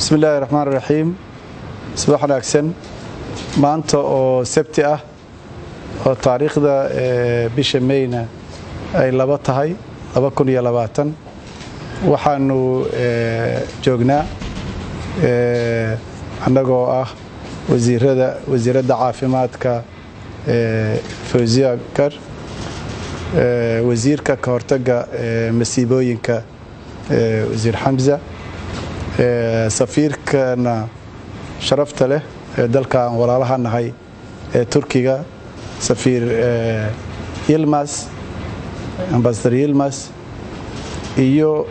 bismi illaahi raxmaan raxiim subax wanaagsan. Maanta oo sabti ah oo taariikhda bisha meyna ay laba tahay waxaanu joognaa annagoo ah wasiirada wasiiradda caafimaadka fawziya kar wasiirka ka hortaga masiibooyinka wasiir xamza safiirkana sharafta leh ee dalka aan walaalaha nahay ee turkiga safiir yilmas ambasador yilmas iyo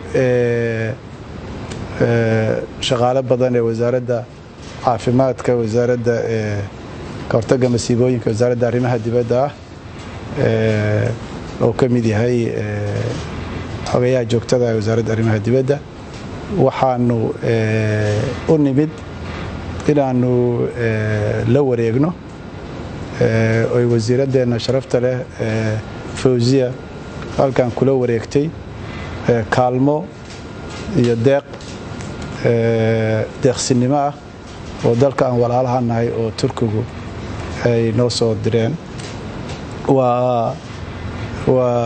shaqaale badan ee wasaaradda caafimaadka wasaaradda ka hortaga masiibooyinka wasaaradda arrimaha dibadda ah oo ka mid yahay xogayaha joogtada ee wasaaradda arrimaha dibadda waxaanu u nimid inaannu la wareegno. Oy wasiiraddeenna sharafta leh fawziya halkan kula wareegtay. Kaalmo iyo deeq deeqsinimo ah oo dalka aan walaalaha nahay oo turkigu ay noo soo direen. Waa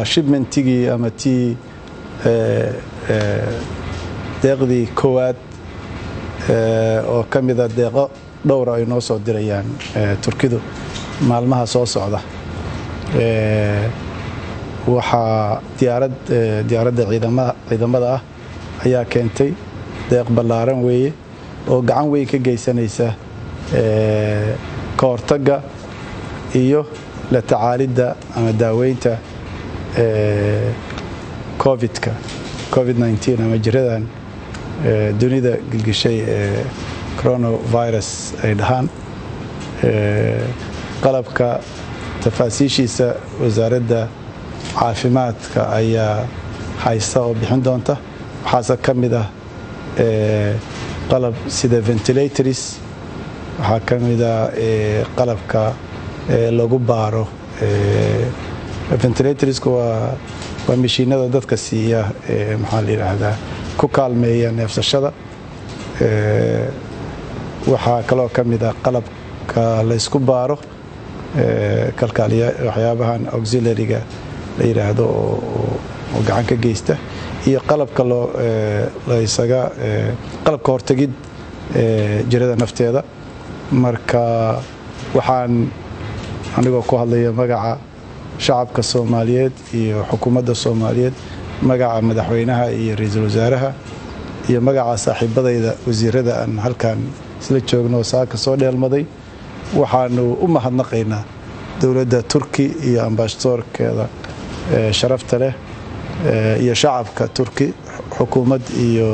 shibmentigii ama tii deeqdii koowaad oo ka mida deeqo dhowra ay noo soo dirayaan turkidu maalmaha soo socda. Waxaa diyaarad diyaaradda ciidamada ah ayaa keentay deeq ballaaran weeye oo gacan weyn ka geysanaysa ka hortagga iyo la tacaalidda ama daaweynta covidka covid ama jiradan dunida gilgishay ee coronavirus ay dhahaan qalabka tafaasiishiisa wasaaradda caafimaadka ayaa haysta oo bixin doonta. Waxaase ka mid ah qalab sida ventilators waxaa ka mid ah qalabka lagu baaro ventilatorska waa mashiinada dadka siiya maxaa la yidhaahdaa ku kaalmeeya neefsashada. Waxaa kaloo ka mid ah qalabka la ysku baaro kalkaaliya waxyaabahan auxilariga la yidhaahdo oo gacan ka geysta iyo qalabka loo laysaga qalabka hortegid jirada nafteeda. Marka waxaan anigoo ku hadlaya magaca shacabka soomaaliyeed iyo xukuumadda soomaaliyeed magaca madaxweynaha iyo ra'iisul wasaaraha iyo magaca saaxiibadayda wasiirada aan halkan isla joogno oo saaka soo dheelmaday waxaanu u mahadnaqaynaa dowladda turki iyo ambasadoorkeeda sharafta leh iyo shacabka turki xukuumad iyo